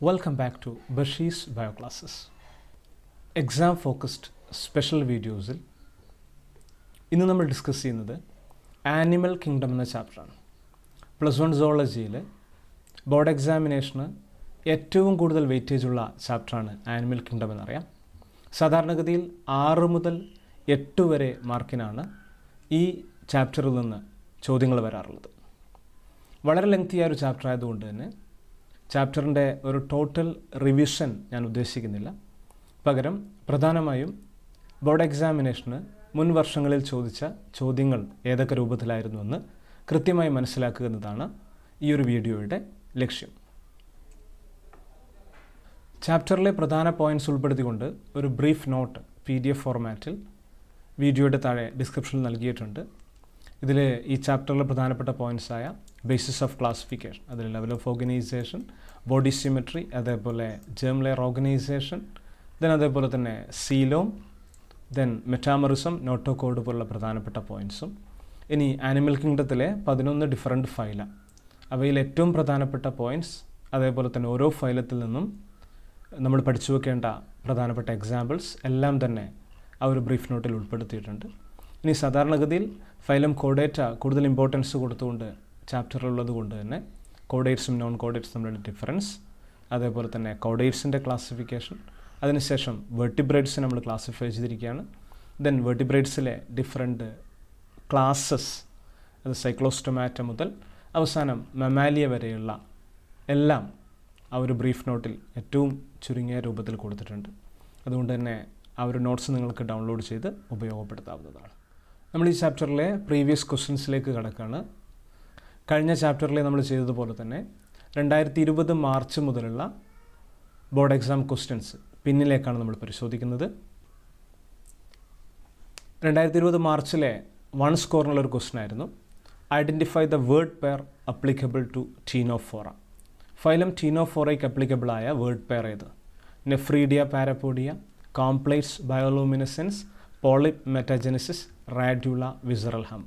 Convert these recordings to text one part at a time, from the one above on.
Welcome back to Bio Classes. Exam focused special വീഡിയോസിൽ ഇന്ന് നമ്മൾ ഡിസ്കസ് ചെയ്യുന്നത് ആനിമൽ കിങ്ഡം എന്ന ചാപ്റ്ററാണ് പ്ലസ് വൺ സോളജിയിൽ ബോർഡ് എക്സാമിനേഷന് ഏറ്റവും കൂടുതൽ വെയിറ്റേജ് ഉള്ള ചാപ്റ്ററാണ് ആനിമൽ കിങ്ഡം എന്നറിയാം. സാധാരണഗതിയിൽ ആറ് മുതൽ എട്ട് വരെ മാർക്കിനാണ് ഈ ചാപ്റ്ററിൽ നിന്ന് ചോദ്യങ്ങൾ വരാറുള്ളത്. വളരെ ലെങ്തിയായ ഒരു ചാപ്റ്റർ ആയതുകൊണ്ട് തന്നെ ചാപ്റ്ററിന്റെ ഒരു ടോട്ടൽ റിവിഷൻ ഞാൻ ഉദ്ദേശിക്കുന്നില്ല. പകരം പ്രധാനമായും ബോർഡ് എക്സാമിനേഷന് മുൻ വർഷങ്ങളിൽ ചോദിച്ച ചോദ്യങ്ങൾ ഏതൊക്കെ രൂപത്തിലായിരുന്നുവെന്ന് കൃത്യമായി മനസ്സിലാക്കുക എന്നതാണ് ഈ ഒരു വീഡിയോയുടെ ലക്ഷ്യം. ചാപ്റ്ററിലെ പ്രധാന പോയിന്റ്സ് ഉൾപ്പെടുത്തിക്കൊണ്ട് ഒരു brief note P D F ഫോർമാറ്റിൽ വീഡിയോയുടെ താഴെ ഡിസ്ക്രിപ്ഷനിൽ നൽകിയിട്ടുണ്ട്. ഇതിൽ ഈ ചാപ്റ്ററിലെ പ്രധാനപ്പെട്ട പോയിന്റ്സ് ആയ ബേസിസ് ഓഫ് ക്ലാസിഫിക്കേഷൻ അതിൽ level of organisation body symmetry അതേപോലെ ജേം ലെയർ ഓർഗനൈസേഷൻ ദെൻ അതേപോലെ തന്നെ സീലോം ദെൻ മെറ്റാമറിസം നോട്ടോകോഡ് പോലുള്ള പ്രധാനപ്പെട്ട പോയിന്റ്സും ഇനി ആനിമൽ കിങ്ഡത്തിലെ പതിനൊന്ന് ഡിഫറെന്റ് ഫൈല അവയിൽ ഏറ്റവും പ്രധാനപ്പെട്ട പോയിന്റ്സ് അതേപോലെ തന്നെ ഓരോ ഫൈലത്തിൽ നിന്നും നമ്മൾ പഠിച്ചു വെക്കേണ്ട പ്രധാനപ്പെട്ട എക്സാമ്പിൾസ് എല്ലാം തന്നെ ആ ഒരു ബ്രീഫ് നോട്ടിൽ ഉൾപ്പെടുത്തിയിട്ടുണ്ട്. ഇനി സാധാരണഗതിയിൽ ഫൈലം കോഡേറ്റ കൂടുതൽ ഇമ്പോർട്ടൻസ് കൊടുത്തുകൊണ്ട് ചാപ്റ്ററിലുള്ളത് കൊണ്ട് തന്നെ കോഡേറ്റ്സും നോൺ കോഡേറ്റ്സും തമ്മിലുള്ള ഡിഫറൻസ് അതേപോലെ തന്നെ കോഡേറ്റ്സിന്റെ ക്ലാസിഫിക്കേഷൻ അതിനുശേഷം വെർട്ടിബ്രേഡ്സ് നമ്മൾ ക്ലാസിഫൈ ചെയ്തിരിക്കുകയാണ്. ദെൻ വെർട്ടിബ്രേഡ്സിലെ ഡിഫറെന്റ് ക്ലാസ്സസ് അത് സൈക്ലോസ്റ്റൊമാറ്റ മുതൽ അവസാനം മെമാലിയ വരെയുള്ള എല്ലാം ആ ഒരു ബ്രീഫ് നോട്ടിൽ ഏറ്റവും ചുരുങ്ങിയ രൂപത്തിൽ കൊടുത്തിട്ടുണ്ട്. അതുകൊണ്ട് തന്നെ ആ ഒരു നോട്ട്സ് നിങ്ങൾക്ക് ഡൗൺലോഡ് ചെയ്ത് ഉപയോഗപ്പെടുത്താവുന്നതാണ്. നമ്മൾ ഈ ചാപ്റ്ററിലെ പ്രീവിയസ് ക്വസ്റ്റ്യൻസിലേക്ക് കിടക്കുകയാണ് കഴിഞ്ഞ ചാപ്റ്ററിലെ നമ്മൾ ചെയ്തതുപോലെ തന്നെ രണ്ടായിരത്തി ഇരുപത് മാർച്ച് മുതലുള്ള ബോർഡ് എക്സാം ക്വസ്റ്റ്യൻസ് പിന്നിലേക്കാണ് നമ്മൾ പരിശോധിക്കുന്നത്. രണ്ടായിരത്തി ഇരുപത് മാർച്ചിലെ വൺ സ്കോറിനുള്ള ഒരു ക്വസ്റ്റ്യൻ ആയിരുന്നു. Identify the word pair applicable to ctenophora phylum ടീനോഫോറയ്ക്ക് applicable ആയ വേർഡ് പെയർ ഏത്? Nephridia parapodia comb plates bioluminescence polyp metagenesis radula visceral hump.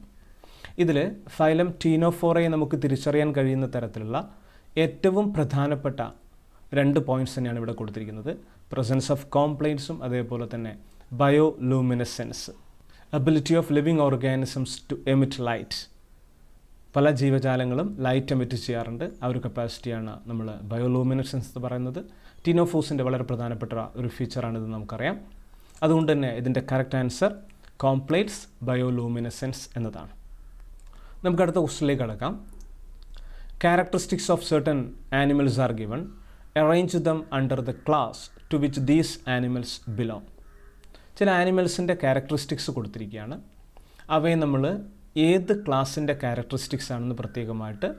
ഇതിൽ ഫൈലം ടീനോഫോറയെ നമുക്ക് തിരിച്ചറിയാൻ കഴിയുന്ന തരത്തിലുള്ള ഏറ്റവും പ്രധാനപ്പെട്ട രണ്ട് പോയിന്റ്സ് തന്നെയാണ് ഇവിടെ കൊടുത്തിരിക്കുന്നത്. പ്രസൻസ് ഓഫ് കോംപ്ലൈൻസും അതേപോലെ തന്നെ bioluminescence ability of living organisms to emit light പല ജീവജാലങ്ങളും ലൈറ്റ് എമിറ്റ് ചെയ്യാറുണ്ട്. ആ ഒരു കപ്പാസിറ്റിയാണ് നമ്മൾ ബയോലൂമിനസൻസ് എന്ന് പറയുന്നത്. ടീനോഫോസിന്റെ വളരെ പ്രധാനപ്പെട്ട ഒരു ഫീച്ചറാണിത് നമുക്കറിയാം. അതുകൊണ്ട് തന്നെ ഇതിന്റെ കറക്റ്റ് ആൻസർ കോംപ്ലൈറ്റ്സ് ബയോലൂമിനസെൻസ് എന്നതാണ്. നമുക്ക് അടുത്ത ക്വസ്റ്റിലേക്ക് കടക്കാം. Characteristics of certain animals are given arrange them under the class to which these animals belong ചില ആനിമൽസിന്റെ ക്യാരക്ടറിസ്റ്റിക്സ് കൊടുത്തിരിക്കുകയാണ്. അവയെ നമ്മൾ ഏത് ക്ലാസ്സിന്റെ ക്യാരക്ടറിസ്റ്റിക്സ് ആണെന്ന് പ്രത്യേകമായിട്ട്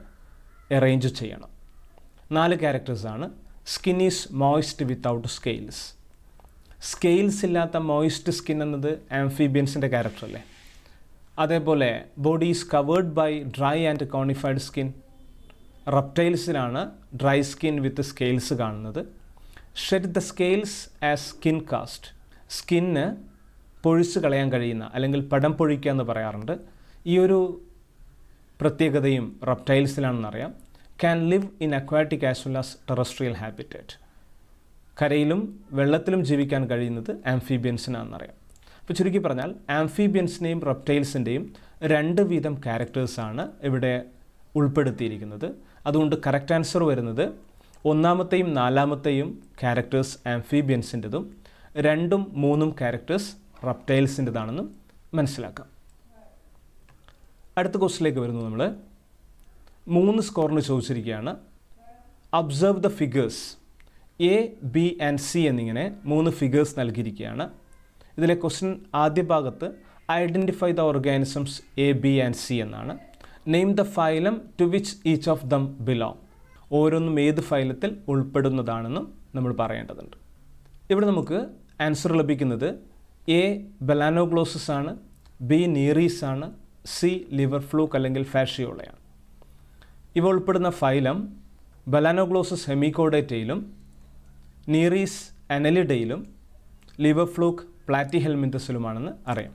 അറേഞ്ച് ചെയ്യണം. നാല് ക്യാരക്ടേഴ്സാണ് skin is moist without scales scales ഇല്ലാത്ത മോയിസ്റ്റ് സ്കിൻ എന്നത് ആംഫീബിയൻസിന്റെ ക്യാരക്ടർ അല്ലേ? അതേപോലെ body is covered by dry and cornified skin റപ്റ്റൈൽസിലാണ് dry skin with scales കാണുന്നത്. Shed the scales as skin cast skin പൊഴിച്ച് കളയാൻ കഴിയുന്ന അല്ലെങ്കിൽ പടം പൊഴിക്കുക എന്ന് പറയാറുണ്ട്. ഈ ഒരു പ്രത്യേകതയും റപ്റ്റൈൽസിലാണെന്നറിയാം can live in aquatic as well as terrestrial habitat കരയിലും വെള്ളത്തിലും ജീവിക്കാൻ കഴിയുന്നത് ആംഫീബിയൻസിനാണെന്നറിയാം. അപ്പോൾ ചുരുക്കി പറഞ്ഞാൽ ആംഫീബിയൻസിന്റെയും റെപ്റ്റൈൽസിന്റെയും രണ്ട് വീതം ക്യാരക്ടേഴ്സാണ് ഇവിടെ ഉൾപ്പെടുത്തിയിരിക്കുന്നത്. അതുകൊണ്ട് കറക്റ്റ് ആൻസർ വരുന്നത് ഒന്നാമത്തെയും നാലാമത്തെയും ക്യാരക്ടേഴ്സ് ആംഫീബിയൻസിന്റെതും രണ്ടും മൂന്നും ക്യാരക്ടേഴ്സ് റെപ്റ്റൈൽസിന്റെതാണെന്നും മനസ്സിലാക്കാം. അടുത്ത ക്വസ്റ്റിലേക്ക് വരുന്നു നമ്മൾ മൂന്ന് സ്കോറിന് ചോദിച്ചിരിക്കുകയാണ് observe the figures A B and C എന്നിങ്ങനെ മൂന്ന് ഫിഗേഴ്സ് നൽകിയിരിക്കുകയാണ്. ഇതിലെ ക്വസ്റ്റ്യൻ ആദ്യ ഭാഗത്ത് identify the organisms A B and C എന്നാണ്. Name the phylum to which each of them belong ഓരോന്നും ഏത് ഫൈലത്തിൽ ഉൾപ്പെടുന്നതാണെന്നും നമ്മൾ പറയേണ്ടതുണ്ട്. ഇവിടെ നമുക്ക് ആൻസർ ലഭിക്കുന്നത് എ ബലാനോഗ്ലോസസ് ആണ്. ബി നീറീസ് ആണ്. സി ലിവർ ഫ്ലൂക്ക് അല്ലെങ്കിൽ ഫാഷിയോളയാണ് ഇവ ഉൾപ്പെടുന്ന ഫൈലം ബലാനോഗ്ലോസസ് ഹെമിക്കോഡേറ്റയിലും നീറീസ് അനലിഡയിലും ലിവർ ഫ്ലൂക്ക് പ്ലാറ്റി ഹെൽമിന്തസിലുമാണെന്ന് അറിയാം.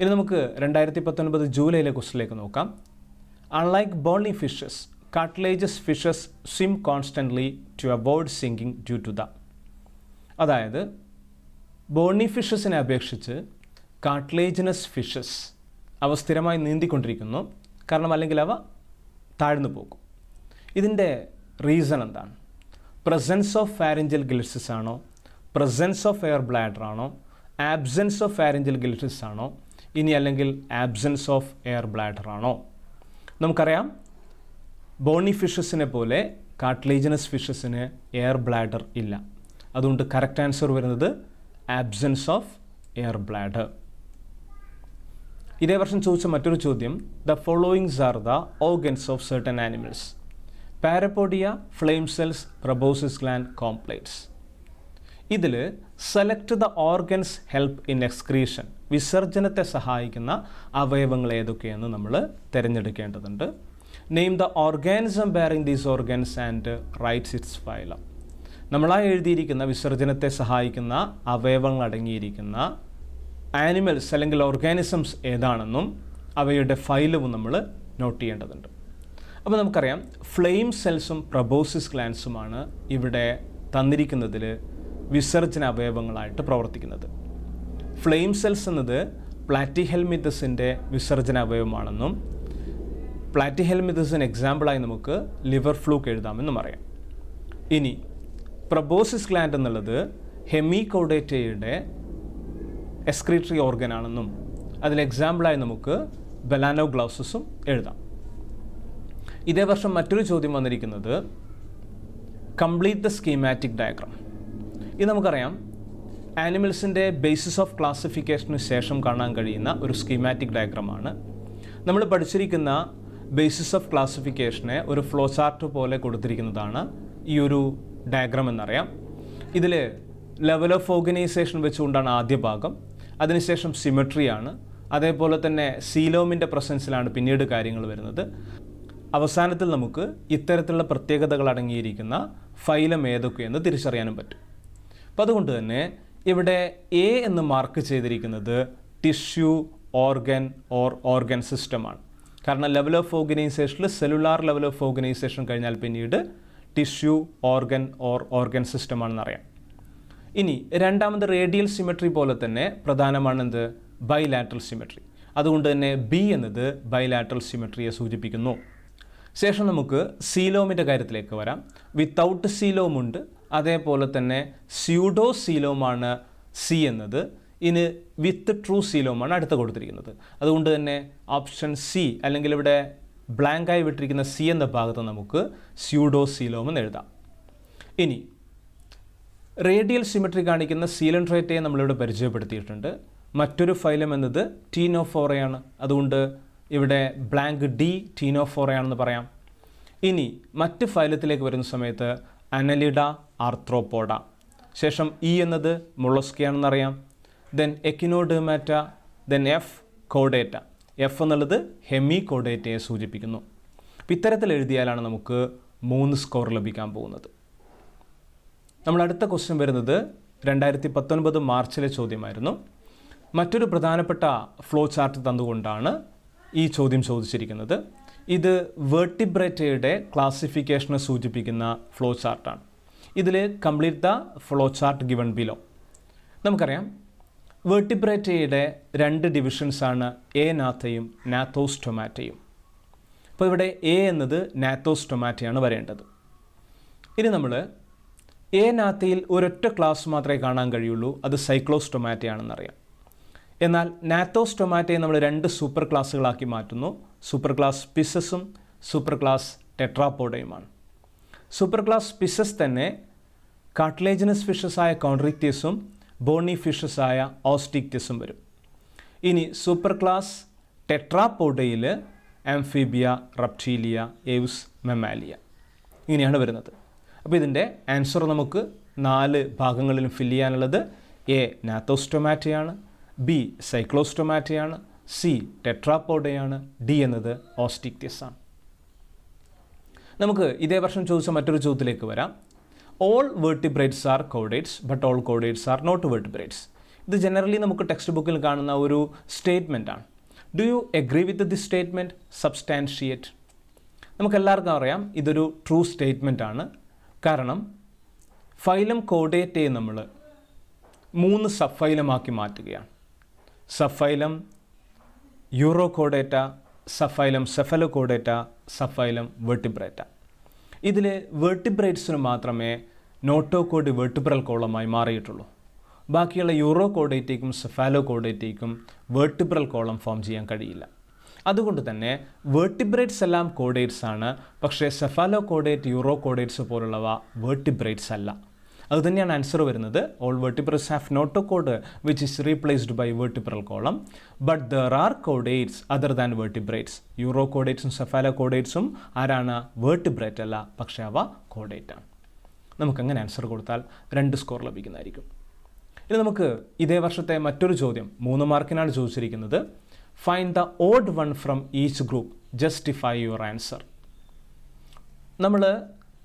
ഇനി നമുക്ക് രണ്ടായിരത്തി പത്തൊൻപത് ജൂലൈയിലെ ക്വസ്റ്റിലേക്ക് നോക്കാം. Unlike bony fishes cartilages fishes swim constantly to avoid sinking due to the അതായത് ബോണി ഫിഷസിനെ അപേക്ഷിച്ച് കാട്ട്ലേജിനസ് ഫിഷസ് അവ സ്ഥിരമായി നീന്തിക്കൊണ്ടിരിക്കുന്നു. കാരണം അല്ലെങ്കിൽ അവ താഴ്ന്നു പോകും. ഇതിന്റെ റീസൺ എന്താണ്? പ്രസൻസ് ഓഫ് ഫാരഞ്ചൽ ഗിൽസിസ് ആണോ? പ്രസൻസ് ഓഫ് എയർ ബ്ലാഡർ ആണോ? ആബ്സെൻസ് ഓഫ് ഫാരഞ്ചൽ ഗിൽസിസ് ആണോ? ഇനി അല്ലെങ്കിൽ ആബ്സെൻസ് ഓഫ് എയർ ബ്ലാഡർ ആണോ? നമുക്കറിയാം ബോണി ഫിഷസിനെ പോലെ കാട്ട്ലേജിനസ് ഫിഷസിന് എയർ ബ്ലാഡർ ഇല്ല. അതുകൊണ്ട് കറക്റ്റ് ആൻസർ വരുന്നത് ആബ്സെൻസ് ഓഫ് എയർ ബ്ലാഡർ ഇതേ വർഷം ചോദിച്ച മറ്റൊരു ചോദ്യം the followings are the organs of certain animals parapodia flame cells proboscis gland complex ഇതിൽ select the organs help in excretion വിസർജനത്തെ സഹായിക്കുന്ന അവയവങ്ങൾ ഏതൊക്കെയെന്ന് നമ്മൾ തിരഞ്ഞെടുക്കേണ്ടതുണ്ട്. Name the organism bearing these organs and rights its phylum നമ്മളായി എഴുതിയിരിക്കുന്ന വിസർജനത്തെ സഹായിക്കുന്ന അവയവങ്ങൾ അടങ്ങിയിരിക്കുന്ന ആനിമൽസ് അല്ലെങ്കിൽ ഓർഗാനിസംസ് ഏതാണെന്നും അവയുടെ ഫൈലവും നമ്മൾ നോട്ട് ചെയ്യേണ്ടതുണ്ട്. അപ്പോൾ നമുക്കറിയാം ഫ്ലെയിം സെൽസും പ്രബോസിസ് ഗ്ലാൻസുമാണ് ഇവിടെ തന്നിരിക്കുന്നതിൽ വിസർജന അവയവങ്ങളായിട്ട് പ്രവർത്തിക്കുന്നത്. ഫ്ലെയിം സെൽസ് എന്നത് പ്ലാറ്റിഹെൽമിതസിന്റെ വിസർജന അവയവമാണെന്നും പ്ലാറ്റിഹെൽമിതസിന് എക്സാമ്പിളായി നമുക്ക് ലിവർ ഫ്ലൂക്ക് എഴുതാമെന്നും അറിയാം. ഇനി പ്രബോസിസ് ഗ്ലാൻഡ് എന്നുള്ളത് ഹെമികോഡേറ്റയുടെ എക്സ്ക്രീറ്ററി ഓർഗനാണെന്നും അതിൽ എക്സാമ്പിളായി നമുക്ക് ബലാനോ ഗ്ലൗസസും എഴുതാം. ഇതേ വർഷം മറ്റൊരു ചോദ്യം വന്നിരിക്കുന്നത് കംപ്ലീറ്റ് ദ സ്കീമാറ്റിക് ഡയഗ്രാം ഇത് നമുക്കറിയാം. ആനിമൽസിന്റെ ബേസിസ് ഓഫ് ക്ലാസിഫിക്കേഷന് ശേഷം കാണാൻ കഴിയുന്ന ഒരു സ്കീമാറ്റിക് ഡയഗ്രമാണ് നമ്മൾ പഠിച്ചിരിക്കുന്ന ബേസിസ് ഓഫ് ക്ലാസിഫിക്കേഷനെ ഒരു ഫ്ലോ ചാർട്ട് പോലെ കൊടുത്തിരിക്കുന്നതാണ് ഈ ഒരു ഡയഗ്രാം എന്നറിയാം. ഇതിൽ ലെവൽ ഓഫ് ഓർഗനൈസേഷൻ വെച്ചുകൊണ്ടാണ് ആദ്യ ഭാഗം. അതിനുശേഷം സിമെട്രിയാണ് അതേപോലെ തന്നെ സീലോമിന്റെ പ്രസൻസിലാണ് പിന്നീട് കാര്യങ്ങൾ വരുന്നത്. അവസാനത്തിൽ നമുക്ക് ഇത്തരത്തിലുള്ള പ്രത്യേകതകൾ അടങ്ങിയിരിക്കുന്ന ഫൈലം ഏതൊക്കെയെന്ന് തിരിച്ചറിയാനും പറ്റും. അപ്പോൾ അതുകൊണ്ട് തന്നെ ഇവിടെ എ എന്ന് മാർക്ക് ചെയ്തിരിക്കുന്നത് ടിഷ്യൂ ഓർഗൻ ഓർ ഓർഗൻ സിസ്റ്റമാണ് കാരണം ലെവൽ ഓഫ് ഓർഗനൈസേഷനിൽ സെല്ലുലാർ ലെവൽ ഓഫ് ഓർഗനൈസേഷൻ കഴിഞ്ഞാൽ പിന്നീട് ടിഷ്യൂ ഓർഗൻ ഓർ ഓർഗൻ സിസ്റ്റമാണെന്ന് അറിയാം. ഇനി രണ്ടാമത് റേഡിയൽ സിമെട്രി പോലെ തന്നെ പ്രധാനമാണെന്ത്? ബൈലാറ്ററൽ സിമെട്രി അതുകൊണ്ട് തന്നെ ബി എന്നത് ബൈലാറ്ററൽ സിമെട്രിയെ സൂചിപ്പിക്കുന്നു. ശേഷം നമുക്ക് സീലോമിന്റെ കാര്യത്തിലേക്ക് വരാം. വിത്തൗട്ട് സീലോമുണ്ട് അതേപോലെ തന്നെ സ്യൂഡോ സീലോമാണ് സി എന്നത്. ഇനി വിത്ത് ട്രൂ സീലോമാണ് അടുത്ത് കൊടുത്തിരിക്കുന്നത്. അതുകൊണ്ട് തന്നെ ഓപ്ഷൻ സി അല്ലെങ്കിൽ ഇവിടെ ബ്ലാങ്കായി വിട്ടിരിക്കുന്ന സി എന്ന ഭാഗത്ത് നമുക്ക് സ്യൂഡോ സീലോം എന്ന് എഴുതാം. ഇനി റേഡിയൽ സിമെട്രി കാണിക്കുന്ന സീലൻട്രേറ്റയെ നമ്മളിവിടെ പരിചയപ്പെടുത്തിയിട്ടുണ്ട്. മറ്റൊരു ഫൈലം എന്നത് ടീനോഫോറയാണ് അതുകൊണ്ട് ഇവിടെ ബ്ലാങ്ക് ഡി ടീനോഫോറയാണെന്ന് പറയാം. ഇനി മറ്റ് ഫൈലത്തിലേക്ക് വരുന്ന സമയത്ത് അനലിഡ ആർത്രോപോഡ ശേഷം ഇ എന്നത് മുളസ്കിയാണെന്നറിയാം ദെൻ എക്കിനോഡെമാറ്റ ദെൻ എഫ് കോഡേറ്റ എഫ് എന്നുള്ളത് ഹെമി കോഡേറ്റയെ സൂചിപ്പിക്കുന്നു. അപ്പം ഇത്തരത്തിൽ എഴുതിയാലാണ് നമുക്ക് മൂന്ന് സ്കോർ ലഭിക്കാൻ പോകുന്നത്. നമ്മൾ അടുത്ത ക്വസ്റ്റ്യൻ വരുന്നത് രണ്ടായിരത്തി പത്തൊൻപത് മാർച്ചിലെ ചോദ്യമായിരുന്നു. മറ്റൊരു പ്രധാനപ്പെട്ട ഫ്ലോ ചാർട്ട് തന്നുകൊണ്ടാണ് ഈ ചോദ്യം ചോദിച്ചിരിക്കുന്നത്. ഇത് വേർട്ടിബ്രേറ്റയുടെ ക്ലാസിഫിക്കേഷനെ സൂചിപ്പിക്കുന്ന ഫ്ലോ ചാർട്ടാണ് ഇതിൽ complete the flow chart given below. നമുക്കറിയാം വേർട്ടിബ്രേറ്റയുടെ രണ്ട് ഡിവിഷൻസാണ് എ നാത്തയും നാത്തോസ്റ്റൊമാറ്റയും. അപ്പോൾ ഇവിടെ എ എന്നത് നാത്തോസ്റ്റൊമാറ്റയാണ് വരേണ്ടത്. ഇനി നമ്മൾ എ നാത്തയിൽ ഒരൊറ്റ ക്ലാസ് മാത്രമേ കാണാൻ കഴിയുള്ളൂ അത് സൈക്ലോസ് ടൊമാറ്റയാണെന്നറിയാം എന്നാൽ നാത്തോസ് ടൊമാറ്റയെ നമ്മൾ രണ്ട് സൂപ്പർ ക്ലാസ്സുകളാക്കി മാറ്റുന്നു. സൂപ്പർ ക്ലാസ് പിസസും സൂപ്പർ ക്ലാസ് ടെട്രാപ്പോഡയുമാണ് സൂപ്പർ ക്ലാസ് പിസസ് തന്നെ കാട്ട്ലേജിനസ് ഫിഷസ് ആയ കോൺട്രിക്റ്റിയസും ബോണി ഫിഷസ് ആയ ഓസ്റ്റിക്റ്റിയസും വരും. ഇനി സൂപ്പർ ക്ലാസ് ടെട്രാപ്പോഡയിൽ ആംഫീബിയ റപ്റ്റീലിയ എവ്സ് മെമാലിയ ഇങ്ങനെയാണ് വരുന്നത്. അപ്പോൾ ഇതിന്റെ ആൻസർ നമുക്ക് നാല് ഭാഗങ്ങളിലും ഫില്ല് ചെയ്യാനുള്ളത്. എ നാത്തോസ്റ്റൊമാറ്റയാണ് ബി സൈക്ലോസ്റ്റൊമാറ്റയാണ് സി ടെട്രാപ്പോഡയാണ് ഡി എന്നത് ഓസ്റ്റിക്റ്റിയസ് ആണ് നമുക്ക് ഇതേ വർഷം ചോദിച്ച മറ്റൊരു ചോദ്യത്തിലേക്ക് വരാം. All vertebrates are chordates but all chordates are not vertebrates ഇത് ജനറലി നമുക്ക് ടെക്സ്റ്റ് ബുക്കിൽ കാണുന്ന ഒരു സ്റ്റേറ്റ്മെന്റ് ആണ്. Do you agree with this statement substantiate നമുക്കെല്ലാവർക്കും അറിയാം ഇതൊരു ട്രൂ സ്റ്റേറ്റ്മെന്റ് ആണ്. കാരണം ഫൈലം കോഡേറ്റയെ നമ്മൾ മൂന്ന് സബ് ഫൈലമാക്കി മാറ്റുകയാണ്. Sub phylum urochordata subphylum phylum cephalo subphylum vertebrata. ഇതിൽ വെർട്ടിബ്രേറ്റ്സിന് മാത്രമേ നോട്ടോ കോഡ് വെർട്ടിബ്രൽ കോളമായി മാറിയിട്ടുള്ളൂ. ബാക്കിയുള്ള യൂറോ കോഡേറ്റേക്കും സെഫാലോ കോഡേറ്റേക്കും വെർട്ടിബ്രൽ കോളം ഫോം ചെയ്യാൻ കഴിയില്ല. അതുകൊണ്ട് തന്നെ വെർട്ടിബ്രേറ്റ്സ് എല്ലാം കോഡേറ്റ്സ് ആണ് പക്ഷേ സെഫാലോ കോഡേറ്റ് യൂറോ കോഡേറ്റ്സ് പോലുള്ളവ വെർട്ടിബ്രേറ്റ്സ് അല്ല. അത് തന്നെയാണ് ആൻസർ വരുന്നത് all vertebrals have a code which is replaced by vertebral column but there are chordates other than vertebrates euro കോഡേറ്റ്സും സെഫാലോ കോഡേറ്റ്സും ആരാണ്? വേർട്ടിബ്രേറ്റ് അല്ല പക്ഷേ അവ കോഡേറ്റ് ആണ്. നമുക്കങ്ങനെ ആൻസർ കൊടുത്താൽ രണ്ട് സ്കോർ ലഭിക്കുന്നതായിരിക്കും. ഇനി നമുക്ക് ഇതേ വർഷത്തെ മറ്റൊരു ചോദ്യം മൂന്ന് മാർക്കിനാണ് ചോദിച്ചിരിക്കുന്നത്. Find the odd one from each group justify your answer നമ്മൾ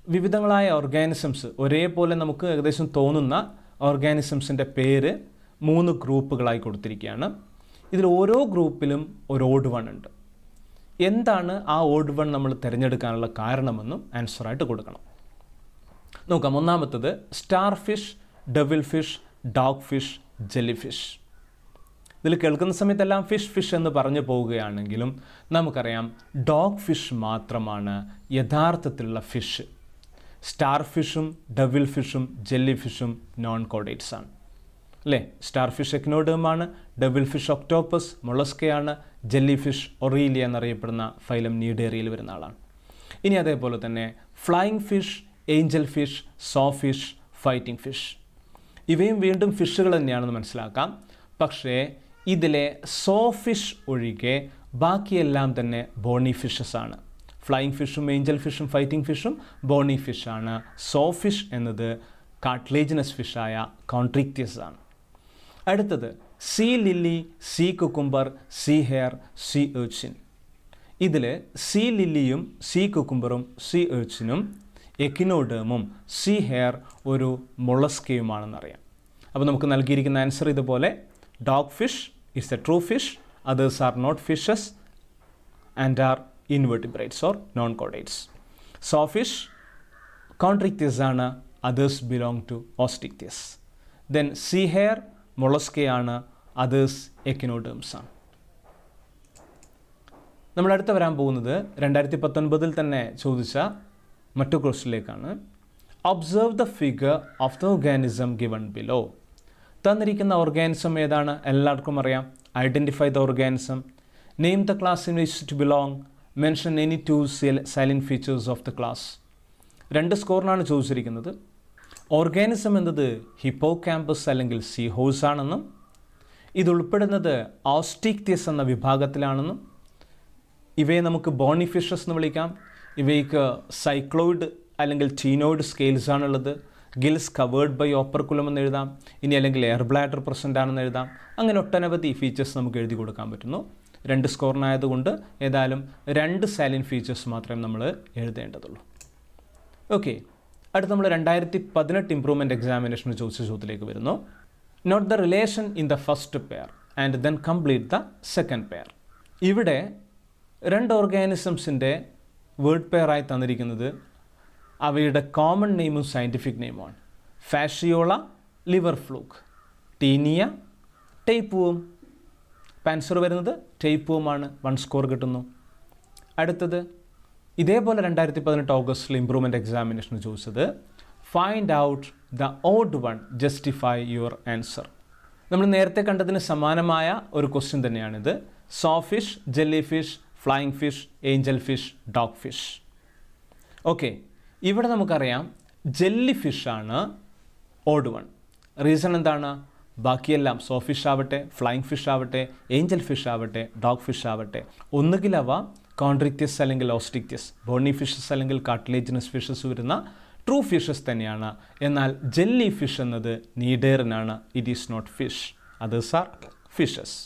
വിവിധങ്ങളായ ഓർഗാനിസംസ് ഒരേപോലെ നമുക്ക് ഏകദേശം തോന്നുന്ന ഓർഗാനിസംസിന്റെ പേര് മൂന്ന് ഗ്രൂപ്പുകളായി കൊടുത്തിരിക്കുകയാണ്. ഇതിൽ ഓരോ ഗ്രൂപ്പിലും ഒരു ഓഡ് വൺ ഉണ്ട്. എന്താണ് ആ ഓഡ് വൺ നമ്മൾ തിരഞ്ഞെടുക്കാനുള്ള കാരണമെന്നും ആൻസറായിട്ട് കൊടുക്കണം. നോക്കാം ഒന്നാമത്തത് starfish double fish dogfish jellyfish ഇതിൽ കേൾക്കുന്ന സമയത്തെല്ലാം ഫിഷ് ഫിഷ് എന്ന് പറഞ്ഞു പോവുകയാണെങ്കിലും നമുക്കറിയാം ഡോഗ് ഫിഷ് മാത്രമാണ് യഥാർത്ഥത്തിലുള്ള ഫിഷ് സ്റ്റാർ ഫിഷും ഡബിൾ ഫിഷും ജെല്ലി ഫിഷും നോൺ കോഡേറ്റ്സ് ആണ് അല്ലേ? സ്റ്റാർ ഫിഷ് എക്നോഡമാണ് ഡബിൾ ഫിഷ് ഒക്ടോപ്പസ് മൊളസ്കയാണ് ജെല്ലി ഫിഷ് ഒറീലിയ എന്നറിയപ്പെടുന്ന ഫൈലം നീഡേറിയയിൽ വരുന്ന ആളാണ്. ഇനി അതേപോലെ തന്നെ flying fish angelfish sawfish fighting fish. ഇവയും വീണ്ടും ഫിഷുകൾ തന്നെയാണെന്ന് മനസ്സിലാക്കാം. പക്ഷേ ഇതിലെ സോ ഫിഷ് ഒഴികെ ബാക്കിയെല്ലാം തന്നെ ബോണി ഫിഷസ് ആണ്. ഫ്ലൈയിങ് ഫിഷും ഏഞ്ചൽ ഫിഷും ഫൈറ്റിംഗ് ഫിഷും ബോണി ഫിഷാണ് സോ ഫിഷ് എന്നത് കാട്ട്ലേജിനസ് ഫിഷായ കോൺട്രിക്റ്റിയസ് ആണ്. അടുത്തത് sea lily sea cucumber sea hare sea urchin ഇതിൽ സീ ലില്ലിയും സീ കുക്കുംബറും സീ ഏർച്ചിനും എക്കിനോഡേമും സീ ഹെയർ ഒരു മൊളസ്കയുമാണെന്നറിയാം അപ്പോൾ നമുക്ക് നൽകിയിരിക്കുന്ന ആൻസർ ഇതുപോലെ dogfish is a true fish others are not fishes and are or non chordates Sawfish, Chondrichthyes others belong to osteichthyes then sea hare മൊളസ്കയാണ് others echinoderms ആണ്. നമ്മൾ അടുത്ത് വരാൻ പോകുന്നത് രണ്ടായിരത്തി പത്തൊൻപതിൽ തന്നെ ചോദിച്ച മറ്റു ക്വസ്റ്റിലേക്കാണ്. Observe the figure of the organism given below തന്നിരിക്കുന്ന ഓർഗാനിസം ഏതാണ്? എല്ലാവർക്കും അറിയാം. Identify the organism name the class in which to belong mention any two salient features of the class രണ്ട് സ്കോറിനാണ് ചോദിച്ചിരിക്കുന്നത്. ഓർഗാനിസം എന്നത് ഹിപ്പോ ക്യാമ്പസ് അല്ലെങ്കിൽ സി ഹോസ് ആണെന്നും ഇതുൾപ്പെടുന്നത് ഓസ്റ്റിക്തിയസ് എന്ന വിഭാഗത്തിലാണെന്നും ഇവയെ നമുക്ക് ബോണിഫിഷസ് എന്ന് വിളിക്കാം. ഇവയ്ക്ക് സൈക്ലോയിഡ് അല്ലെങ്കിൽ ടീനോയിഡ് സ്കെയിൽസ് ആണുള്ളത്. ഗിൽസ് കവേർഡ് ബൈ ഓപ്പർക്കുലം എന്ന് എഴുതാം. ഇനി അല്ലെങ്കിൽ എയർ ബ്ലാഡർ പ്രസന്റ് ആണെന്ന് എഴുതാം. അങ്ങനെ ഒട്ടനവധി ഫീച്ചേഴ്സ് നമുക്ക് എഴുതി കൊടുക്കാൻ പറ്റുന്നു. രണ്ട് സ്കോറിനായതുകൊണ്ട് ഏതായാലും രണ്ട് സാലിൻ ഫീച്ചേഴ്സ് മാത്രമേ നമ്മൾ എഴുതേണ്ടതുള്ളൂ. ഓക്കെ അടുത്ത് നമ്മൾ രണ്ടായിരത്തി പതിനെട്ട് ഇംപ്രൂവ്മെന്റ് എക്സാമിനേഷന് ചോദിച്ച ചോദ്യത്തിലേക്ക് വരുന്നു. Note the relation in the first pair and then complete the second pair ഇവിടെ രണ്ട് ഓർഗാനിസംസിന്റെ വേർഡ് പെയറായി തന്നിരിക്കുന്നത് അവയുടെ കോമൺ നെയിമും സയന്റിഫിക് നെയിമുമാണ് ഫാഷിയോള ലിവർ ഫ്ലൂക്ക് ടീനിയ ടേപ്പുവും പാൻസർ വരുന്നത് ടേപ്പുവുമാണ് വൺ സ്കോർ കിട്ടുന്നു. അടുത്തത് ഇതേപോലെ രണ്ടായിരത്തി പതിനെട്ട് ഓഗസ്റ്റിൽ ഇംപ്രൂവ്മെന്റ് എക്സാമിനേഷൻ ചോദിച്ചത് find out the odd one justify your answer നമ്മൾ നേരത്തെ കണ്ടതിന് സമാനമായ ഒരു ക്വസ്റ്റ്യൻ തന്നെയാണിത്. Sawfish jellyfish flying fish angelfish dogfish okay ഇവിടെ നമുക്കറിയാം ജെല്ലി ഫിഷാണ് ഓഡ് വൺ റീസൺ എന്താണ്? ബാക്കിയെല്ലാം സോ ഫിഷ് ആവട്ടെ ഫ്ലൈങ് ഫിഷ് ആവട്ടെ ഏഞ്ചൽ ഫിഷ് ആവട്ടെ ഡോഗ് ഫിഷ് ആവട്ടെ. ഒന്നുകിൽ അവ കോൺട്രിക്റ്റിയസ് അല്ലെങ്കിൽ ഓസ്റ്റിക്റ്റിയസ് ബോണി ഫിഷസ് അല്ലെങ്കിൽ കാട്ടിലേജിനസ് ഫിഷസ് വരുന്ന ട്രൂ ഫിഷസ് തന്നെയാണ്. എന്നാൽ ജെല്ലി ഫിഷ് എന്നത് നീഡേറിനാണ്. ഇറ്റ് ഈസ് നോട്ട് ഫിഷ് അത് ആർ ഫിഷസ്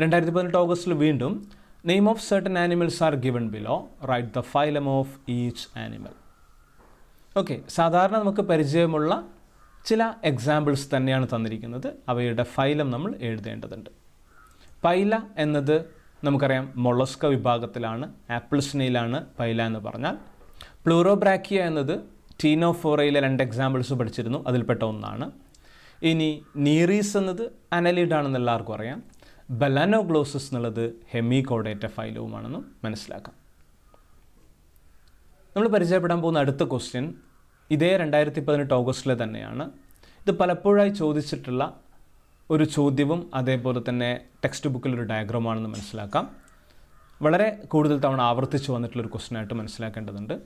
രണ്ടായിരത്തി പതിനെട്ട് ഓഗസ്റ്റിൽ വീണ്ടും name of certain animals are given below write the phylum of each animal okay സാധാരണ നമുക്ക് പരിചയമുള്ള ചില എക്സാമ്പിൾസ് തന്നെയാണ് തന്നിരിക്കുന്നത്. അവയുടെ ഫൈലം നമ്മൾ എഴുതേണ്ടതുണ്ട്. പൈല എന്നത് നമുക്കറിയാം മൊളസ്ക വിഭാഗത്തിലാണ് ആപ്പിൾസിനയിലാണ് പൈല എന്ന് പറഞ്ഞാൽ. പ്ലൂറോബ്രാക്കിയ എന്നത് ടീനോഫോറയിലെ രണ്ട് എക്സാമ്പിൾസ് പഠിച്ചിരുന്നു അതിൽപ്പെട്ട ഒന്നാണ്. ഇനി നീറീസ് എന്നത് അനലിഡ് ആണെന്ന് എല്ലാവർക്കും അറിയാം. ബലാനോഗ്ലോസസ് എന്നുള്ളത് ഹെമി ഹെമികോഡേറ്റ ഫൈലവുമാണെന്നും മനസ്സിലാക്കാം. നമ്മൾ പരിചയപ്പെടാൻ പോകുന്ന അടുത്ത ക്വസ്റ്റ്യൻ ഇതേ രണ്ടായിരത്തി പതിനെട്ട് ഓഗസ്റ്റിലെ തന്നെയാണ്. ഇത് പലപ്പോഴായി ചോദിച്ചിട്ടുള്ള ഒരു ചോദ്യവും അതേപോലെ തന്നെ ടെക്സ്റ്റ് ബുക്കിലൊരു ഡയഗ്രമാണെന്ന് മനസ്സിലാക്കാം. വളരെ കൂടുതൽ തവണ ആവർത്തിച്ച് വന്നിട്ടുള്ളൊരു ആയിട്ട് മനസ്സിലാക്കേണ്ടതുണ്ട്.